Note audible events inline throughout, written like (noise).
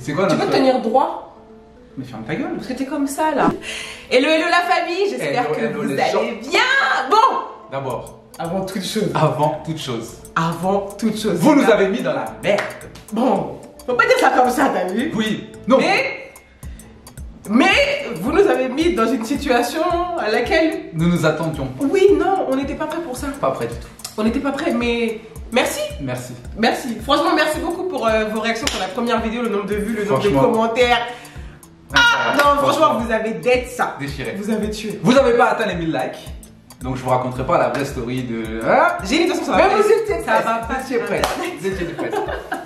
C'est quoi Tu peux tenir droit Mais ferme ta gueule. Parce que t'es comme ça là. Hello, hello la famille, j'espère Hello, que hello, vous allez gens. bien. Bon, D'abord, avant toute chose, avant toute chose, avant toute chose. vous nous avez mis dans la merde. Bon, faut pas dire ça comme ça, t'as vu Oui, non. Mais, mais vous nous avez mis dans une situation à laquelle, Nous nous attendions oui, non, on n'était pas prêt pour ça. pas près du tout. On n'était pas prêt, mais merci, Merci. merci. Franchement, merci beaucoup pour euh, vos réactions sur la première vidéo, le nombre de vues, le nombre de commentaires. Ah non, franchement, vous avez d'être ça. Déchiré. Vous avez tué. Vous n'avez pas atteint les 1000 likes. Donc je vous raconterai pas la vraie story de. Hein? J'ai une façon, ça va Mais vous étiez ça prêts. va pas Vous étiez prêts. Vous étiez prêts.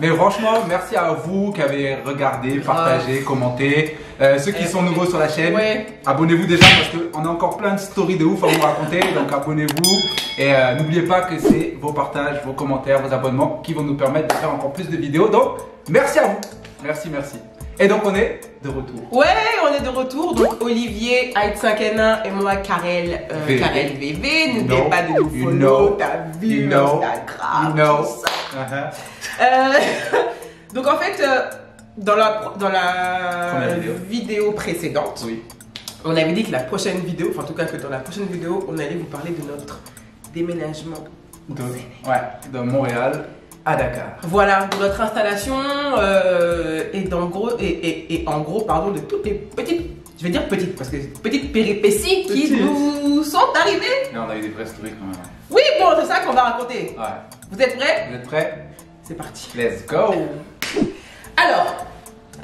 Mais franchement, merci à vous qui avez regardé, partagé, commenté. Euh, ceux qui sont nouveaux sur la chaîne, Ouais. abonnez-vous déjà parce qu'on a encore plein de stories de ouf à vous raconter. Donc abonnez-vous. Et euh, n'oubliez pas que c'est vos partages, vos commentaires, vos abonnements qui vont nous permettre de faire encore plus de vidéos. Donc merci à vous. Merci, merci. Et donc on est de retour. Ouais, on est de retour. Donc Olivier, Aït 5 et moi, Karel, euh, VV. Karel VV. You N'oubliez pas de nous you follow, know, t'as vu, you know, Instagram, you know. tout ça. Uh-huh. Euh, (laughs) donc en fait, euh, dans la, dans la vidéo. vidéo précédente, Oui. on avait dit que la prochaine vidéo, enfin en tout cas que dans la prochaine vidéo, on allait vous parler de notre déménagement. De, ouais, de Montréal à Dakar. Voilà, notre installation euh, et, d'en gros, et, et- et en gros, pardon, de toutes les petites, je vais dire petites, parce que petites péripéties qui nous sont arrivées. Là, on a eu des vraies stories quand même. Oui, bon, c'est ça qu'on va raconter. Ouais. Vous êtes prêts? Vous êtes prêts? C'est parti. Let's go Alors,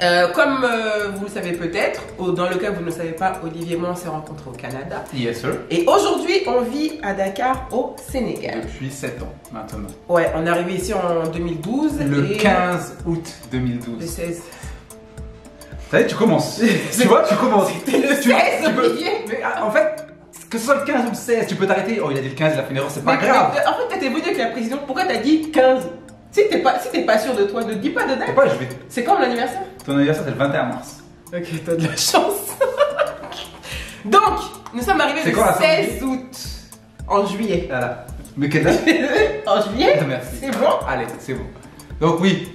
euh, comme euh, vous le savez peut-être, ou dans le cas où vous ne le savez pas, Olivier et moi on s'est rencontrés au Canada. Yes sir. Et aujourd'hui, on vit à Dakar, au Sénégal. Depuis 7 ans maintenant. Ouais, on est arrivé ici en 2012. Le et 15 août Le 2012. 16. Ça y est, tu commences. (laughs) tu vois, tu commences. C'était le Tu- 16, tu peux- Olivier. Mais ah, en fait, que ce soit le 15 ou le 16, tu peux t'arrêter. Oh, il a dit le 15, il a fait une erreur, c'est pas Mais- grave. mais, en fait, t'étais venu avec la précision. Pourquoi t'as dit 15 Si t'es pas, si t'es pas sûr de toi, ne dis pas de date. pas, je vais. C'est quand l'anniversaire? Ton anniversaire, c'est le 21 mars. Ok, t'as de la chance. (laughs) Donc, nous sommes arrivés C'est le quand la 16 août. En juillet. Voilà. Mais quelle date? (laughs) En juillet? Merci. C'est bon Allez, c'est bon. Donc, oui,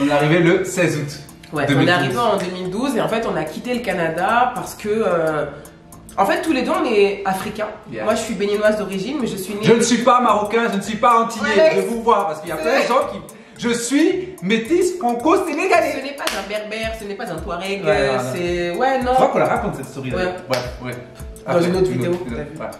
on est arrivé le 16 août. Ouais, on 2012. est arrivé en 2012 et en fait on a quitté le Canada parce que euh, en fait tous les deux on est africains. Yeah. Moi je suis béninoise d'origine mais je suis née. Je ne suis pas marocain, je ne suis pas antillais, Ouais, je vous vois, parce qu'il y a plein de gens qui. Je suis métis franco-sénégalais. Ce n'est pas un berbère, ce n'est pas un touareg, Ouais, non. c'est ouais Je non. crois qu'on la raconte cette story là. Ouais. Ouais, ouais. Dans une autre vidéo, t'as vu.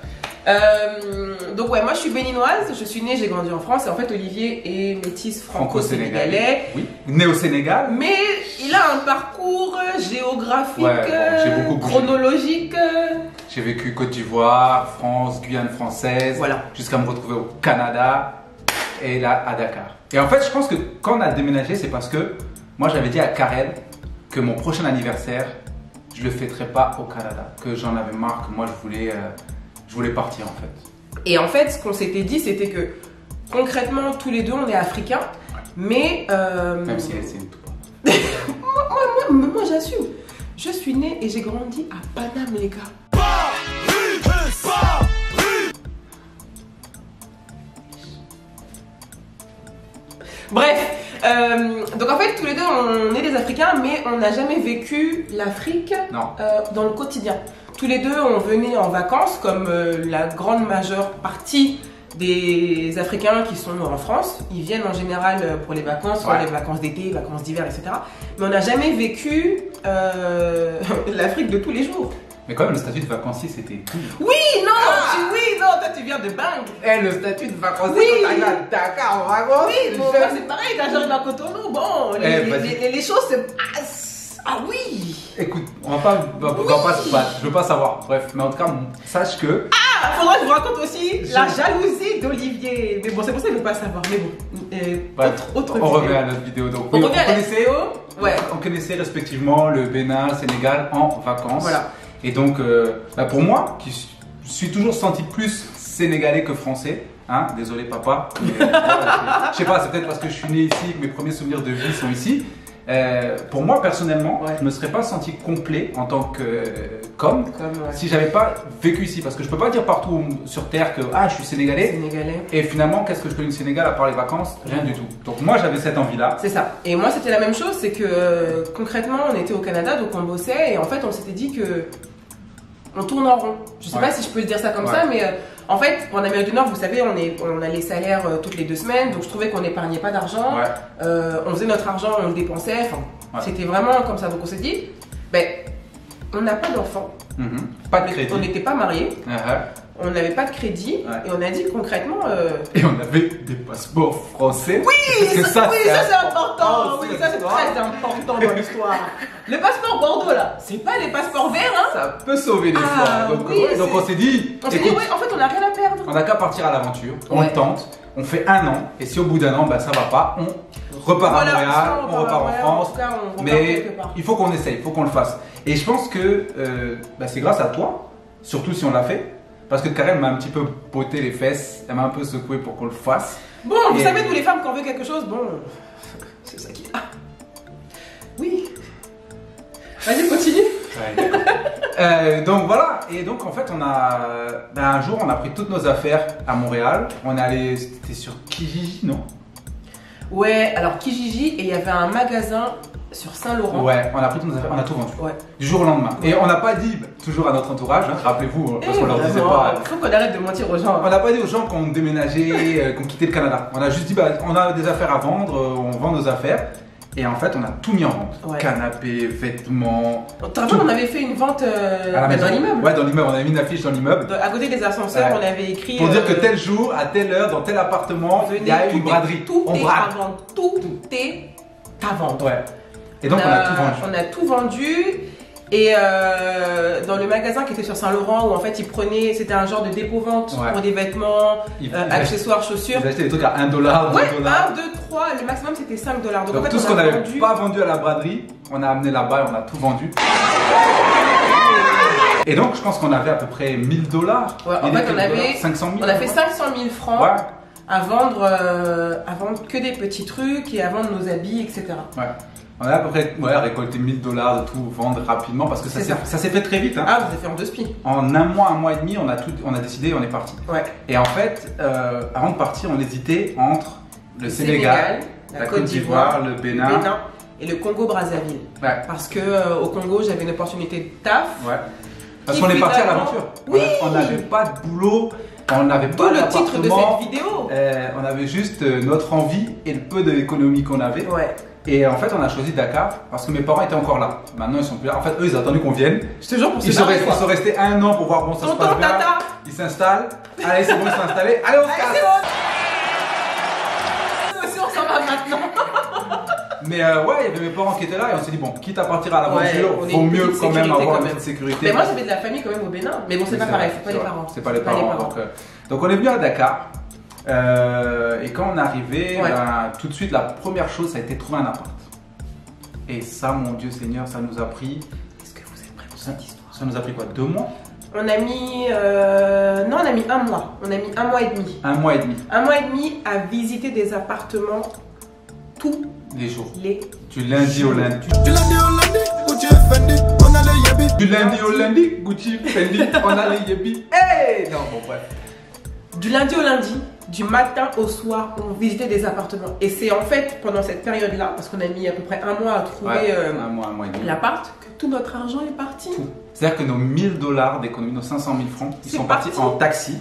Euh, donc ouais moi je suis béninoise, je suis née, j'ai grandi en France et en fait Olivier est métis franco-sénégalais. Oui. Né au Sénégal. Mais il a un parcours géographique, Ouais, bon, bougé. chronologique. euh, J'ai vécu Côte d'Ivoire, France, Guyane française. Voilà. Jusqu'à me retrouver au Canada et là à Dakar. Et en fait, je pense que quand on a déménagé, c'est parce que moi j'avais dit à Karen que mon prochain anniversaire, je le fêterais pas au Canada. Que j'en avais marre, que moi je voulais, euh, je voulais partir en fait. Et en fait, ce qu'on s'était dit, c'était que concrètement, tous les deux, on est africains, mais. euh, Même si elle c'est une tout. (laughs) moi, moi, moi, moi, j'assume. Je suis née et j'ai grandi à Paname, les gars. Bref, euh, donc en fait, tous les deux, on est des Africains, mais on n'a jamais vécu l'Afrique euh, dans le quotidien. Tous les deux, on venait en vacances, comme euh, la grande majeure partie des Africains qui sont en France. Ils viennent en général euh, pour les vacances, Ouais. les vacances d'été, vacances d'hiver, etc. Mais on n'a jamais vécu euh, (laughs) l'Afrique de tous les jours. Mais quand même, le statut de vacancier c'était. Oui, non, tu- oui, non, toi tu viens de Bang. Eh, le statut de vacancier Oui. quand à Dakar en vacances. Oui, bon, bah, c'est pareil, quand j'arrive à Cotonou, bon, les, Eh, les- les- les choses se passent. Va pas, va pas se battre, je veux pas savoir. Bref, mais en tout cas, sache que Ah, faudra que je vous raconte aussi Je- la jalousie d'Olivier. Mais bon, c'est pour ça qu'il ne veut pas savoir. Mais bon, euh, Bref, autre, autre on vidéo. revient à notre vidéo. Donc, On oui, revient à la connaissait- vidéo. Ouais. On connaissait respectivement le Bénin, le Sénégal en vacances. Voilà. Et donc, euh, bah, pour moi, qui suis- toujours senti plus sénégalais que français, hein, désolé papa, mais, (laughs) je sais pas, c'est peut-être parce que je suis né ici que mes premiers souvenirs de vie sont ici, euh, pour moi personnellement, Ouais. je me serais pas senti complet en tant que euh, com Comme ouais, si j'avais pas vécu ici. Parce que je peux pas dire partout sur terre que ah je suis sénégalais. sénégalais. Et finalement, qu'est-ce que je connais du Sénégal à part les vacances? Rien du tout. Donc moi j'avais cette envie-là. C'est ça. Et moi, c'était la même chose, c'est que euh, concrètement, on était au Canada, donc on bossait, et en fait, on s'était dit que on tourne en rond. Je sais pas si je peux dire ça comme ça, mais en fait, en Amérique du Nord, vous savez, on, est, on a les salaires euh, toutes les deux semaines, donc je trouvais qu'on n'épargnait pas d'argent. Ouais. Euh, on faisait notre argent, on le dépensait. Ouais. c'était vraiment comme ça. Donc on s'est dit, ben, on n'a pas d'enfants, Mhm. Pas de on n'était pas mariés, Ah, on n'avait pas de crédit, Ouais. et on a dit concrètement. euh, ah. Et on avait des passeports français. Oui, que ça, oui, c'est ça c'est important. Oh, Oui, c'est ça c'est très important dans l'histoire. Le passeport Bordeaux là, c'est pas les passeports verts, hein Ça peut sauver l'histoire. Ah, donc, oui, ouais, donc c'est- on s'est dit, On s'est dit, ouais, en fait, on n'a rien à perdre. on n'a qu'à partir à l'aventure, on Ouais. le tente, on fait un an, et si au bout d'un an, bah, ça va pas, on repart Voilà, à Montréal, ça, on, à repart en France. En cas, on repart Mais il faut qu'on essaye, il faut qu'on le fasse. Et je pense que euh, bah, c'est grâce à toi, surtout si on l'a fait, parce que Karen m'a un petit peu botté les fesses, elle m'a un peu secoué pour qu'on le fasse. Bon, vous savez, nous les femmes, quand on veut quelque chose, bon, c'est ça qui. Ah. Oui. Vas-y, continue. Euh, donc voilà, et donc en fait on a, ben, un jour on a pris toutes nos affaires à Montréal, on est allé, c'était sur Kijiji, non? Ouais, alors Kijiji, et il y avait un magasin sur Saint-Laurent. Ouais, on a pris toutes nos affaires, on a tout vendu. Ouais. Du jour au lendemain. Et on n'a pas dit, bah, toujours à notre entourage, hein, rappelez-vous, parce qu'on leur disait pas. Il faut qu'on arrête de mentir aux gens. On n'a pas dit aux gens qu'on déménageait, euh, qu'on quittait le Canada. On a juste dit, bah, on a des affaires à vendre, euh, on vend nos affaires. Et en fait, on a tout mis en vente. Ouais. Canapé, vêtements. Rappelles, on avait fait une vente euh, à la maison. dans l'immeuble. Ouais, dans l'immeuble. On avait mis une affiche dans l'immeuble. À côté des ascenseurs, Ouais. on avait écrit. Pour dire que euh, tel jour, à telle heure, dans tel appartement, il y a une tout braderie. Tout on est brade. à vendre. Tout est à vendre. Ouais. Et donc, on a, tout vendu. On a tout vendu. Et euh, dans le magasin qui était sur Saint-Laurent, où en fait ils prenaient, c'était un genre de dépôt-vente Ouais. pour des vêtements, Ils, euh, ils accessoires, chaussures. ils achetaient des trucs à 1 dollar, 2 Ouais, dollars. 1, 2, 3, le maximum c'était 5 dollars. Donc, Donc en fait, tout ce qu'on n'avait vendu. pas vendu à la braderie, on a amené là-bas et on a tout vendu. Et donc je pense qu'on avait à peu près 1000 dollars. Ouais, en fait, on avait- 500 000. On a fait 500 000 francs Ouais, à, vendre, euh, à vendre que des petits trucs et à vendre nos habits, etc. ouais. On a à peu près ouais, récolté 1000 dollars de tout vendre rapidement parce que ça s'est ça. ça s'est fait très vite. hein. Ah, vous avez fait en deux spies. En un mois, un mois et demi, on a, tout, on a décidé et on est parti. Ouais. Et en fait, euh, avant de partir, on hésitait entre le, Sénégal, la, Côte d'Ivoire, le Bénin. Bénin et le Congo-Brazzaville. Ouais, Parce que euh, au Congo, j'avais une opportunité de taf. ouais. Parce qu'on est parti à l'aventure. Oui. On n'avait pas de boulot, on n'avait pas le titre de cette vidéo. Euh, on avait juste notre envie et le peu d'économie qu'on avait. Ouais. Et en fait, on a choisi Dakar parce que mes parents étaient encore là. Maintenant, ils sont plus là. En fait, eux, ils ont attendu qu'on vienne. Je te jure pour Ils sont, restés, ils sont restés un an pour voir bon, ça se passe bien. Tata. Ils s'installent. Allez, c'est bon, ils sont installés. Allez, on se casse. Nous (laughs) aussi, on s'en va maintenant. (laughs) Mais euh, ouais, il y avait mes parents qui étaient là et on s'est dit, bon, quitte à partir à l'aventure, Ouais, vaut mieux quand même avoir une petite sécurité. Mais moi, j'avais de la famille quand même au Bénin. Mais bon, c'est pas pareil, c'est pas les vrai. parents. C'est pas les parents. Donc, euh, donc on est venu à Dakar. Euh, et quand on est arrivé, Ouais. ben, tout de suite, la première chose, ça a été de trouver un appart. Et ça, mon Dieu Seigneur, ça nous a pris. Est-ce que vous êtes prêts pour cette histoire ça nous a pris quoi Deux mois On a mis. euh, Non, on a mis un mois. On a mis un mois et demi. Un mois et demi. Un mois et demi à visiter des appartements tous Les jours. les. Du lundi au lundi. Du lundi au lundi, Gucci Fendi, on a les yabis. Du lundi au lundi, Gucci, Fendi, on a les yébis. Hey Non, bon, bref. Du lundi au lundi, du matin au soir, on visitait des appartements. Et c'est en fait pendant cette période-là, parce qu'on a mis à peu près un mois à trouver Ouais, euh, un mois, un mois et demi. l'appart, que tout notre argent est parti. C'est-à-dire que nos 1000 dollars d'économie, nos 500 000 francs, ils sont partis parti. en taxi.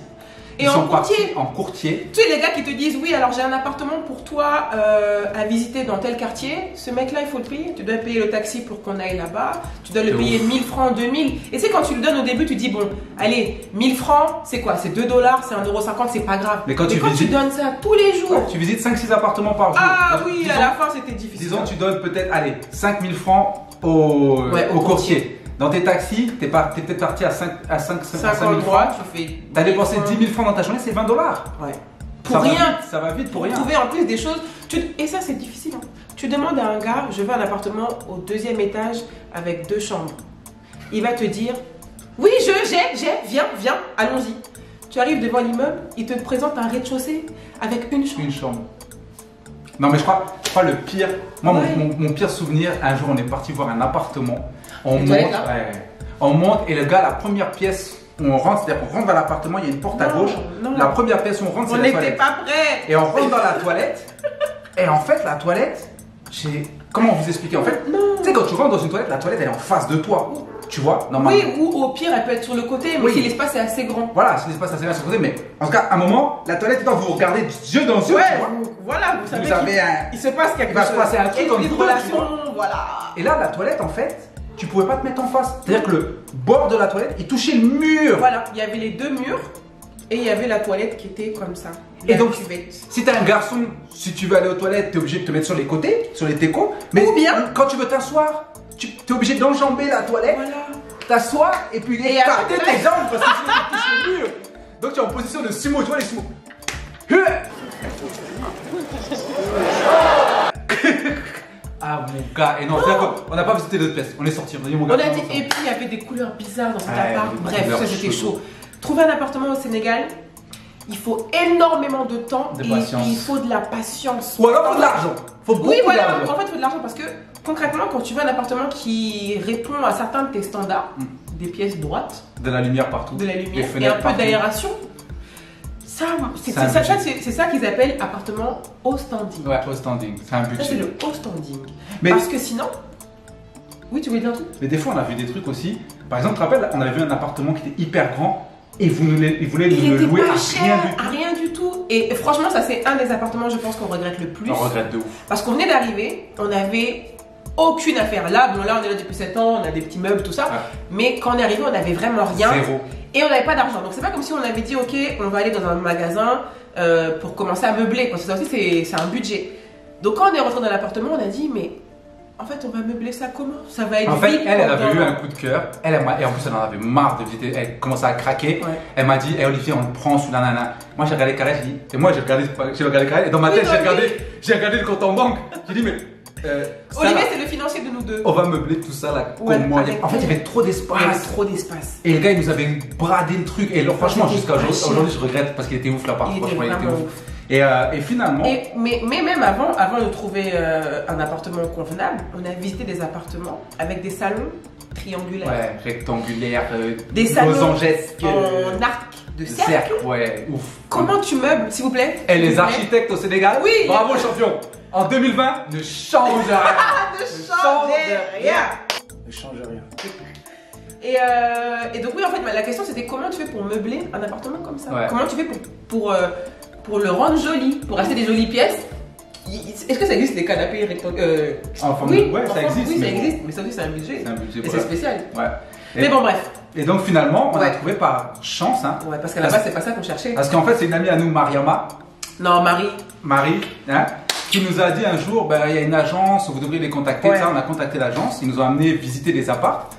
Et ils en sont courtier. en courtier. Tu sais, les gars qui te disent Oui, alors j'ai un appartement pour toi euh, à visiter dans tel quartier. Ce mec-là, il faut le payer. Tu dois payer le taxi pour qu'on aille là-bas. Tu dois le payer ouf. 1000 francs, 2000. Et c'est quand tu le donnes au début, tu dis Bon, allez, 1000 francs, c'est quoi? C'est 2 dollars, c'est 1,50€, c'est pas grave. Mais quand tu visites- donnes ça tous les jours. Ouais, tu visites 5-6 appartements par jour. Ah Donc, oui, disons, à la fin, c'était difficile. disons, tu donnes peut-être, allez, 5000 francs au, Ouais, au au courtier. Dans tes taxis, t'es par- t'es peut-être parti à 5 à 5, 50 francs. tu fais. T'as dépensé 10 000 francs dans ta journée, c'est 20 dollars. Ouais. Ça Pour va rien. vite, ça va vite pour Pour rien. trouver en plus des choses. tu- Et ça, c'est difficile. hein. Tu demandes à un gars, je veux un appartement au deuxième étage avec deux chambres. Il va te dire, oui, je, j'ai, j'ai, viens, viens, allons-y. Tu arrives devant l'immeuble, il te présente un rez-de-chaussée avec une chambre. Une chambre. Non, mais je crois, crois le pire. Moi, mon- Ouais. mon, mon pire souvenir, un jour, on est parti voir un appartement. On monte, ouais. on monte et le gars, la première pièce où on rentre, c'est-à-dire qu'on rentre dans l'appartement, il y a une porte à gauche. non. La première pièce où on rentre, c'est On la n'était toilette. pas prêts. Et on rentre dans la toilette. Et en fait, la toilette, j'ai. Comment vous expliquer En fait, tu sais, quand tu rentres dans une toilette, la toilette, elle est en face de toi. Tu vois, normalement. Oui, ou au pire, elle peut être sur le côté, mais Oui. si l'espace est assez grand. Voilà, si l'espace assez bien sur le côté, mais en tout cas, à un moment, la toilette, quand vous regardez yeux dans yeux, Ouais, voilà, vous savez Vous avez un. il se passe quelque Il va se chose. passer un truc entre une relation, voilà. Et là, la toilette, en fait, tu pouvais pas te mettre en face. C'est-à-dire que le bord de la toilette, il touchait le mur. Voilà, il y avait les deux murs et il y avait la toilette qui était comme ça. Et donc, cuvette. Si t'es un garçon, si tu veux aller aux toilettes, t'es obligé de te mettre sur les côtés, sur les técos. Mais Ou bien- quand tu veux t'asseoir, tu es obligé d'enjamber la toilette, Voilà. t'asseoir et puis écarter tes jambes parce que sinon tu touches le mur. Donc tu es en position de sumo, tu vois les sumo. Ah mon gars, et non, qu'on n'a pas visité d'autres pièces, on est sorti, on a dit mon On gars. a dit, ensemble. et puis il y avait des couleurs bizarres dans cet appart. Bref, ça c'était chaud. Trouver un appartement au Sénégal, il faut énormément de temps De et patience. il faut de la patience. Ou alors faut de l'argent. Faut beaucoup Oui, voilà, d'argent. en fait, il faut de l'argent parce que concrètement, quand tu veux un appartement qui répond à certains de tes standards, Mm. des pièces droites, De la lumière partout. de la Des lumière et un peu d'aération, ça, c'est ça, budget. qu'ils appellent appartement haut standing. Ouais, au standing, c'est un Ça, c'est budget. le haut standing. Mais- Parce que sinon. Oui, tu voulais dire un truc? Mais des fois, on a vu des trucs aussi. Par exemple, tu te rappelles, on avait vu un appartement qui était hyper grand et vous nous, les- ils voulaient Il nous le louer pas à cher, rien du tout. à rien du tout. Et franchement, ça, c'est un des appartements, je pense, qu'on regrette le plus. On regrette de ouf. Parce qu'on venait d'arriver, on avait aucune affaire. Là, bon, là, on est là depuis 7 ans, on a des petits meubles, tout ça. Ouais. Mais quand on est arrivé, on n'avait vraiment rien. Zéro. Et on n'avait pas d'argent. Donc, c'est pas comme si on avait dit, OK, on va aller dans un magasin euh, pour commencer à meubler. Parce que ça aussi, c'est- un budget. Donc, quand on est rentré dans l'appartement, on a dit, mais en fait, on va meubler ça comment? Ça va être En fait, elle, elle avait eu un coup de cœur. Elle, elle et en plus, elle en avait marre de visiter. Elle commençait à craquer. Ouais. Elle m'a dit, Eh, Olivier, on le prend sous la nana. Moi, j'ai regardé Carré, j'ai dit, et moi, j'ai regardé, regardé Carré, et dans ma Oui, tête, j'ai regardé, regardé le compte en banque. J'ai dit, mais, euh, Olivier, là, c'est le financier de nous deux. on va meubler tout ça là. Ouais, comment avec- En fait, il y avait trop Il y avait d'espace. trop d'espace. Et le gars, il nous avait bradé le truc. Et alors, franchement, jusqu'à aujourd'hui, je regrette parce qu'il était ouf là-bas. Il était Franchement, il était vraiment ouf. ouf. Et, euh, et finalement, Et, mais, mais même avant, avant de trouver euh, un appartement convenable, on a visité des appartements avec des salons triangulaires, ouais, rectangulaire, euh, des salons en arc de cercle. cercle, ouais, ouf. Comment tu meubles, s'il vous plaît Et les vous plaît architectes au Sénégal, Oui. bravo champion. En 2020, ne change rien. (laughs) Ne changez rien. Ne change rien. Et, euh, et donc oui, en fait, la question c'était comment tu fais pour meubler un appartement comme ça? Ouais. Comment tu fais pour, pour, euh, pour le rendre joli, pour acheter des jolies pièces? Est-ce que ça existe des canapés rectangulaires forme Oui, ouais, ça forme- existe. Oui, ça mais existe, mais ça aussi c'est un budget. C'est un budget. Et c'est spécial. Ouais. Et, Mais bon, bref. et donc finalement, on a Ouais. trouvé par chance, hein, Ouais, parce qu'à la base, c'est pas ça qu'on cherchait. parce qu'en fait, c'est une amie à nous, Mariama, Non, Marie. Marie, hein, qui nous a dit un jour, ben, il y a une agence, vous devriez les contacter. Ouais. Ça, on a contacté l'agence, ils nous ont amené visiter des apparts.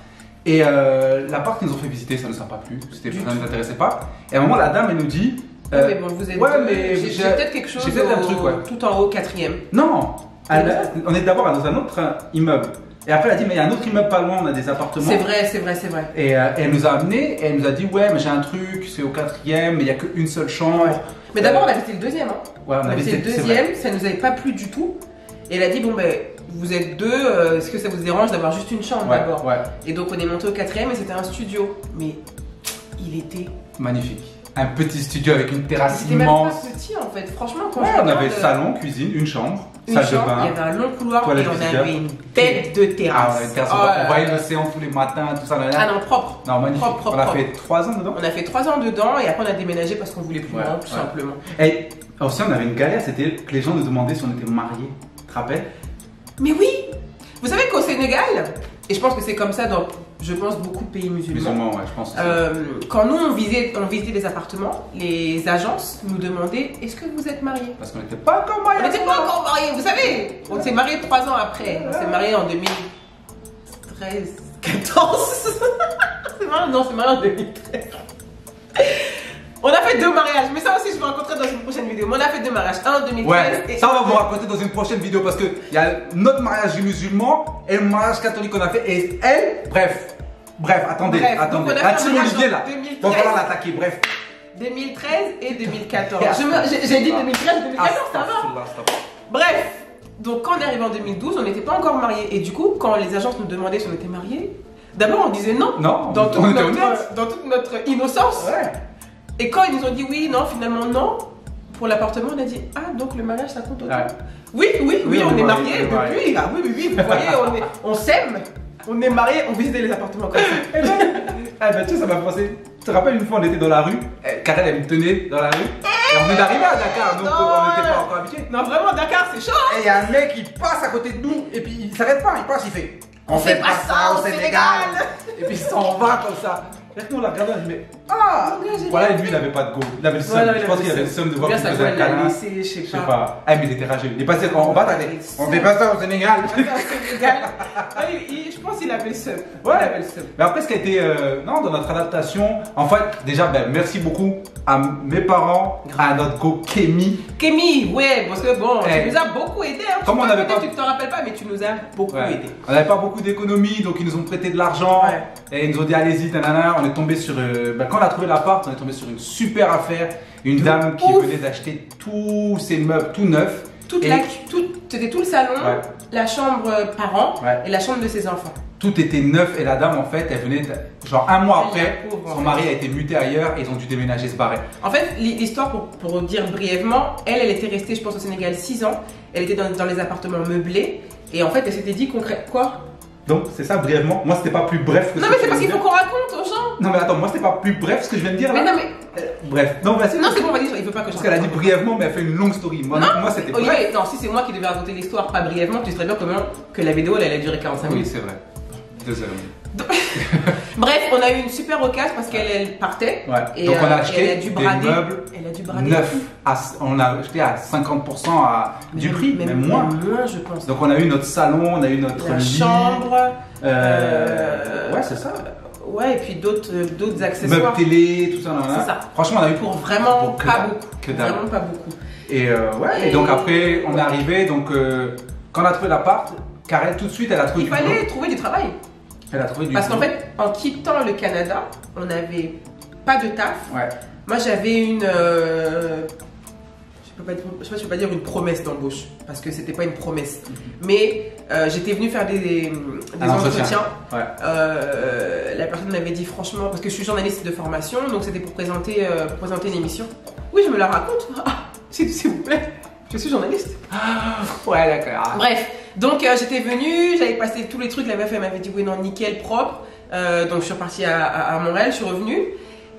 Et euh, l'appart qu'ils nous ont fait visiter, ça ne nous a pas plu, c'était, ça ne nous intéressait pas. Et à un moment, la dame, elle nous dit, euh, mais bon, vous êtes ouais, deux. mais j'ai, peut-être quelque chose j'ai peut-être un truc, ouais. tout en haut, quatrième. non, on est d'abord dans un autre euh, immeuble. Et après, elle a dit, mais il y a un autre immeuble pas loin, on a des appartements. C'est vrai, c'est vrai, c'est vrai. Et euh, elle nous a amené, et elle nous a dit, ouais, mais j'ai un truc, c'est au quatrième, mais il n'y a qu'une seule chambre. Mais d'abord, on a visité le deuxième. Hein. Ouais, On a visité le deuxième, ça nous avait pas plu du tout. Et elle a dit, bon, ben, vous êtes deux, euh, est-ce que ça vous dérange d'avoir juste une chambre d'abord Ouais, Et donc, on est monté au quatrième et c'était un studio. Mais il était. magnifique. Un petit studio avec une terrasse C'était même pas immense. petit en fait. Franchement, quand Ouais, on avait regarde, salon, cuisine, une chambre, une salle chambre, de bain. il y avait un long couloir et on avait une bête de terrasse. Ah, ouais, terrasse, Oh on voyait l'océan tous les matins, tout ça. là, là. Ah non, propre. non, magnifique. propre, propre, on a propre. fait trois ans dedans. On a fait trois ans dedans et après on a déménagé parce qu'on voulait plus Ouais, grand, tout ouais. simplement. Et aussi, on avait une galère, c'était que les gens nous demandaient si on était mariés. Tu te rappelles? Mais oui Vous savez qu'au Sénégal, et je pense que c'est comme ça dans, je pense, beaucoup de pays musulmans, Musulmans, ouais, je pense. aussi. euh, quand nous on visitait, on visitait des appartements, les agences nous demandaient est-ce que vous êtes mariés? Parce qu'on n'était pas encore On mariés. n'était pas encore mariés, vous savez On s'est mariés trois ans après. On s'est mariés en 2013, 14. (laughs) c'est marrant, non, c'est marrant en 2013. On a fait deux mariages, mais ça aussi je vais rencontrer dans une prochaine vidéo. Mais on a fait deux mariages, un en 2013 Ouais, et ça on va vous raconter dans une prochaine vidéo parce que il y a notre mariage musulman et le mariage catholique qu'on a fait et elle, bref, bref, attendez, Bref, donc attendez, on a fait un mariage là, 2013. va falloir l'attaquer, bref. 2013 et 2014. Je me- J'ai dit 2013, 2014, ça va. Bref, Donc quand on est arrivé en 2012, on n'était pas encore mariés. Et du coup, quand les agences nous demandaient si on était mariés, d'abord on disait non. Non, Dans, on toute notre, dans toute notre innocence. Ouais. Et quand ils nous ont dit oui, non, finalement non, pour l'appartement, on a dit ah, donc le mariage ça compte autant. Oui, oui, oui, Oui, on, on est mariés depuis. Ah oui, oui, oui, vous voyez, on, est- on s'aime. On est mariés, on visitait les appartements comme ça. (laughs) Eh ben, eh tu sais, ça m'a pensé. Tu te rappelles une fois, on était dans la rue, eh, Karel, elle me tenait dans la rue, et on est arrivé à Dakar, donc non. on n'était pas encore habitués. Non, vraiment, Dakar, c'est chaud. Et il y a un mec qui passe à côté de nous, et puis il s'arrête pas, il passe, il fait. On fait pas ça au Sénégal. Et puis il s'en va comme ça. Et nous, on l'a regardé, on dit, mais. Ah Voilà, et lui, il avait pas de go. Il avait le seum. Je pense qu'il avait le seum. de voir qu'il faisait un câlin. laissé, je sais Je sais pas. Ah, mais il était rageux. Il est passé en bas, t'as dit, On fait pas ça au Sénégal. Ah, (laughs) je pense qu'il avait le seum. Ouais. Il avait le seum. Mais après, ce qui a été, euh, non, dans notre adaptation, en fait, déjà, ben, merci beaucoup à mes parents, à notre go Kémy. Kémy, ouais, parce que bon, Eh. tu nous as beaucoup aidé. Hein. Comme on avait pas- Tu t'en rappelles pas, mais tu nous as beaucoup Ouais. aidé. On n'avait pas beaucoup d'économies, donc ils nous ont prêté de l'argent. Ouais. Et ils nous ont dit, allez-y, nanana. On est tombé sur. euh, ben, quand on a trouvé l'appart, on est tombé sur une super affaire. Une dame qui venait d'acheter tous ses meubles tout neufs. Toute Et la, tout, c'était tout le salon, Ouais. la chambre euh, parents Ouais. et la chambre de ses enfants. Tout était neuf et la dame en fait elle venait de- genre un mois Elle, après pauvre, son mari a été muté ailleurs et ils ont dû déménager se barrer. En fait, l'hi- l'histoire, pour, pour dire brièvement, elle, elle était restée, je pense, au Sénégal 6 ans. Elle était dans, dans les appartements meublés. Et en fait, elle s'était dit concrètement. Quoi? Donc c'est ça brièvement. Moi c'était pas plus bref que Non, ce mais que c'est parce qu'il faut qu'on raconte aux gens. Non mais attends, moi c'était pas plus bref ce que je viens de dire là. Mais non, mais. Bref, non vas-y. Non, c'est bon, vas-y, il veut pas que je Parce qu'elle a dit brièvement mais elle fait une longue story. Moi, Non, moi c'était Oui, bref. oui, non, si c'est moi qui devais raconter l'histoire, pas brièvement, tu sais très bien comment que la vidéo elle allait durer 45 Oui minutes. c'est vrai. Désolé. (laughs) Bref, on a eu une super occasion parce qu'elle elle partait. Ouais. Et, Donc on a euh, acheté et elle a dû des brader. meubles Elle a dû brader. neufs. À, on a acheté à 50% à, du Même- prix, même, moins. Même moins, je pense. Donc on a eu notre salon, on a eu notre la lit. chambre. Euh, Euh, ouais c'est ça. Ouais, et puis d'autres d'autres accessoires. Meubles télé, tout ça. nan. C'est ça. Franchement on a eu Pour vraiment Pour pas beaucoup. Que. Vraiment pas beaucoup. Et euh, ouais, et, Et- donc après, on est arrivé, donc euh, quand on a trouvé l'appart, Karel tout de suite, elle a trouvé Il du fallait boulot. trouver du travail. Elle a trouvé du Parce qu'en fait, en quittant le Canada, on n'avait pas de taf. Ouais. Moi, j'avais une. euh, je peux si je peux pas dire une promesse d'embauche parce que c'était pas une promesse. Mais euh, j'étais venue faire des, entretiens. Ouais. Euh, la personne m'avait dit franchement, parce que je suis journaliste de formation, donc c'était pour présenter, pour présenter une émission. Oui, je me la raconte. (laughs) Ah, S'il s'il vous plaît, je suis journaliste. Ouais, d'accord. Bref, donc euh, j'étais venue, j'avais passé tous les trucs, la meuf elle m'avait dit oui non nickel, propre. Euh, donc je suis repartie à, à- à Montréal, je suis revenue.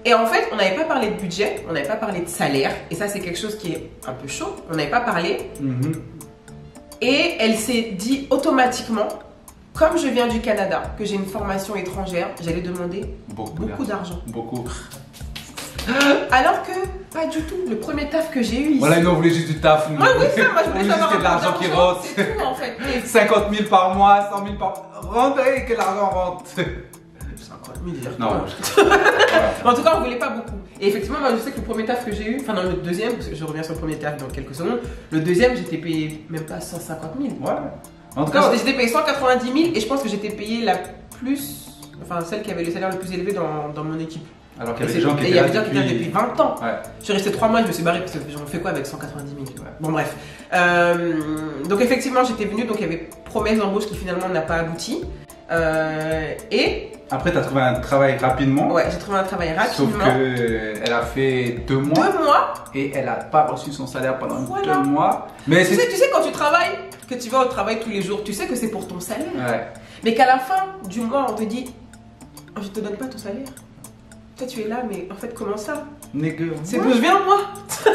Et en fait, on n'avait pas parlé de budget, on n'avait pas parlé de salaire, et ça c'est quelque chose qui est un peu chaud, on n'avait pas parlé. Mhm. Et elle s'est dit automatiquement, comme je viens du Canada, que j'ai une formation étrangère, j'allais demander Beaucoup, beaucoup d'argent. Beaucoup. (gasps) Alors que pas du tout, le premier taf que j'ai eu ici. Voilà, nous on voulait juste du taf. nous. Ouais, oui, ça, moi je voulais juste ait de l'argent qui rentre. C'est tout en fait. Et 50 000 par mois, 100 000 par Rentrez et que l'argent rentre. 50 000 dire Non, (laughs) En tout cas, on voulait pas beaucoup. Et effectivement, moi, je sais que le premier taf que j'ai eu, enfin, dans le deuxième, parce que je reviens sur le premier taf dans quelques secondes, le deuxième, j'étais payé même pas 150 000. Ouais. En tout Non, cas, j'étais- j'étais payé 190 000 et je pense que j'étais payé la plus, enfin, celle qui avait le salaire le plus élevé dans, dans mon équipe. Alors qu'il y avait des gens qui étaient là là depuis 20 ans. Ouais. Je suis resté 3 mois et je me suis barré parce que j'en fais quoi avec 190 000 tu vois. Bon, bref. Euh, donc, effectivement, j'étais venue, donc il y avait promesse d'embauche qui finalement n'a pas abouti. Euh, et Après, t'as trouvé un travail rapidement. ouais, j'ai trouvé un travail Sauf rapidement. que elle a fait deux mois Deux mois et elle a pas reçu son salaire pendant Voilà. deux mois. Mais Tu sais, tu sais, quand tu travailles, que tu vas au travail tous les jours, tu sais que c'est pour ton salaire. ouais. Mais qu'à la fin du mois, on te dit Oh, Je te donne pas ton salaire. Toi, tu es là, mais en fait, comment ça Nigga. C'est d'où je viens, moi (laughs)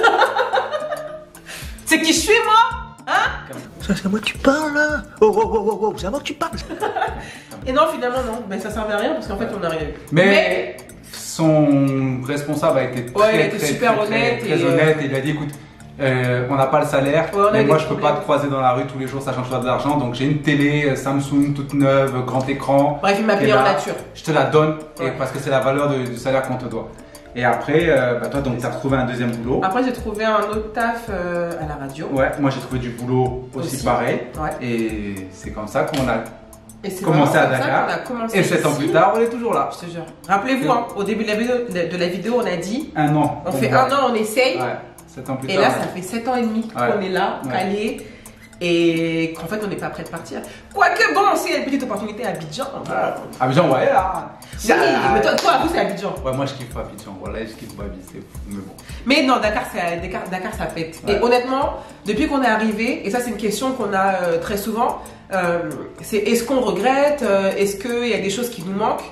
C'est qui je suis, moi Ça, c'est à moi que tu parles là Oh, oh, oh, oh, oh, c'est à moi que tu parles (laughs) Et non, finalement, non. Mais ça servait à rien parce qu'en fait, on n'a rien eu. Mais, son responsable a été très, Ouais, il a été très, super très, honnête très, et, très euh, honnête et il a dit écoute, euh, on n'a pas le salaire, Ouais, mais moi je peux pas te croiser dans la rue tous les jours, ça change pas de l'argent, donc j'ai une télé euh, Samsung toute neuve, grand écran, Bref, il m'a payé en nature. je te la donne et parce que c'est la valeur de- du salaire qu'on te doit. Et après, euh, bah, toi donc t'as retrouvé un deuxième boulot. Après, j'ai trouvé un autre taf euh, à la radio. Ouais, moi j'ai trouvé du boulot aussi, Aussi. pareil. Ouais. Et c'est comme ça qu'on a. Et Commencé à Dakar. Et sept ans ici. plus tard, on est toujours là. Je te jure. Rappelez-vous, hein, au début de la, vidéo, de la vidéo, on a dit Un an. on fait un an, on essaye. Ouais, 7 ans plus Et tard. là, ouais. ça fait 7 ans et demi qu'on est là, calé. et qu'en fait on n'est pas prêt de partir. Quoique bon, s'il y a une petite opportunité à Abidjan, bon. Abidjan, ouais, là. Oui, mais toi, toi vous c'est Abidjan. Ouais, moi je kiffe pas Abidjan. Voilà, je kiffe pas Abidjan, c'est fou, mais bon. Mais non, Dakar, ça, Dakar, Dakar, ça pète. Ouais. Et honnêtement, depuis qu'on est arrivé, et ça c'est une question qu'on a euh, très souvent, euh, c'est est-ce qu'on regrette euh, Est-ce qu'il y a des choses qui nous manquent?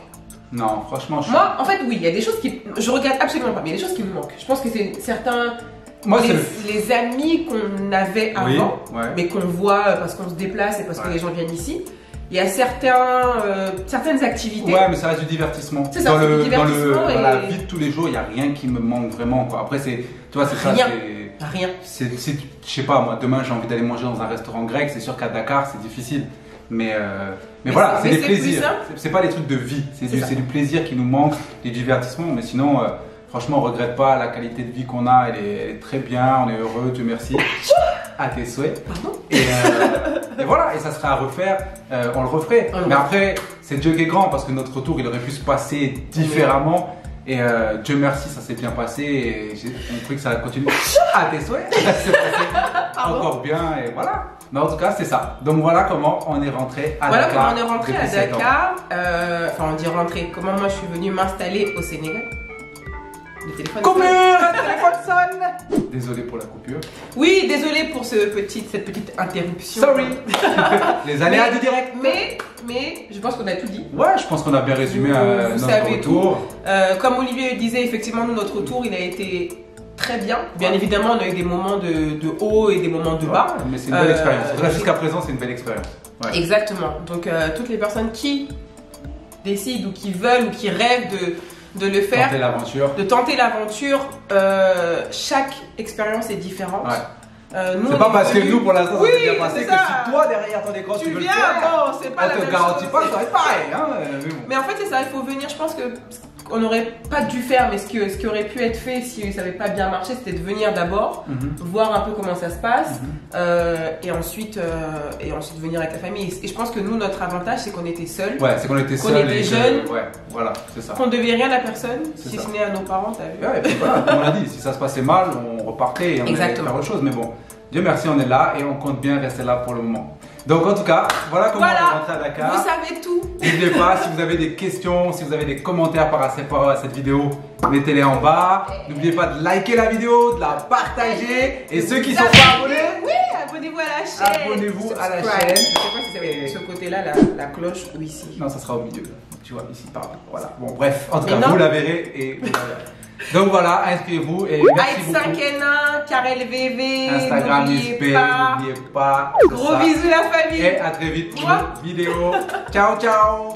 Non, franchement, je Moi, en fait, oui, il y a des choses qui. Je regrette absolument pas, mais il y a des choses qui nous manquent. Je pense que c'est certains. Moi, les, le. les amis qu'on avait Oui, avant, ouais. mais qu'on voit euh, parce qu'on se déplace et parce que Ouais. les gens viennent ici. Il y a certains, euh, certaines activités. Ouais, mais ça reste du divertissement. C'est ça, dans, le, du dans, le, divertissement dans la vie de tous les jours, il n'y a rien qui me manque vraiment. Quoi. Après, c'est. Tu vois, c'est ça. Rien. c'est- je sais pas, moi, demain j'ai envie d'aller manger dans un restaurant grec, c'est sûr qu'à Dakar c'est difficile. Mais, euh, mais, Mais voilà, c'est- des plaisirs. C'est, pas des trucs de vie, c'est, du, du plaisir qui nous manque, du divertissement. Mais sinon, euh, franchement, on regrette pas la qualité de vie qu'on a, elle est, elle est très bien, on est heureux, Dieu merci. (laughs) À tes souhaits. Pardon? Et, euh, et voilà, et ça serait à refaire, euh, on le referait. Le Mais après, c'est Dieu qui est grand parce que notre retour il aurait pu se passer différemment. Et euh, Dieu merci, ça s'est bien passé et j'ai compris que ça va continuer (laughs) à tes souhaits. Ça s'est passé encore bien et voilà. Mais en tout cas, c'est ça. Donc voilà comment on est rentré à Voilà Dakar. comment on est rentré à. Dakar. Enfin, on dit rentré. Comment moi je suis venue m'installer au Sénégal Le téléphone. Coupure, le téléphone sonne. Désolé pour la coupure. Oui, désolé pour ce petit, cette petite interruption. Sorry. (laughs) Les aléas du direct. Mais, mais je pense qu'on a tout dit. Ouais, je pense qu'on a bien résumé Vous- euh, vous notre retour. Euh, comme Olivier le disait, effectivement, nous, notre retour, il a été très bien. Bien Ouais. évidemment, on a eu des moments de, de haut et des moments de bas. Ouais, mais c'est une belle Euh, expérience. Jusqu'à présent, c'est une belle expérience. Ouais. Exactement. Donc, euh, toutes les personnes qui décident ou qui veulent ou qui rêvent de, de le faire, Tenter l'aventure. de tenter l'aventure, euh, chaque expérience est différente. Ouais. Euh, C'est pas parce que nous, pour l'instant, Oui, ça s'est bien passé que si toi, derrière ton écran, tu, tu veux viens, le faire, bon, pas on la te même garantit chose. pas que ça va être pareil. Hein, mais bon. Mais en fait, c'est ça, il faut venir. Je pense que on n'aurait pas dû faire, mais ce, qui aurait pu être fait si ça n'avait pas bien marché, c'était de venir d'abord, Mhm. voir un peu comment ça se passe, Mhm. euh, et, ensuite, euh, et ensuite venir avec la famille. Et, je pense que nous, notre avantage, c'est qu'on était seuls, Ouais, c'est qu'on était Qu'on était et que- jeunes. Ouais, voilà, c'est ça. qu'on ne devait rien à personne, si ça. ce n'est à nos parents, t'as vu. Ouais, et puis voilà, comme on l'a dit, si ça se passait mal, on repartait et on allait Exactement. faire autre chose. Mais bon, Dieu merci, on est là et on compte bien rester là pour le moment. Donc en tout cas, voilà comment on est rentré à Dakar. vous savez tout. N'oubliez pas, si vous avez des questions, si vous avez des commentaires par rapport à cette vidéo, mettez-les en bas. N'oubliez pas de liker la vidéo, de la partager. Et ceux qui sont pas abonnés, Oui, abonnez-vous à la chaîne. Abonnez-vous à la chaîne. Je sais pas si ça va être de ce côté-là, la, la cloche, ou ici. non, ça sera au milieu. Tu vois, ici par là. Voilà. Bon, bref, en tout Mais cas, non. vous la verrez et vous la verrez. Donc voilà, inscrivez-vous et merci Aïe beaucoup. 5 N1, Karel VV, Instagram, n'oubliez pas. n'oubliez pas. Gros ça. bisous la famille. Et à très vite pour une vidéo. Ciao, ciao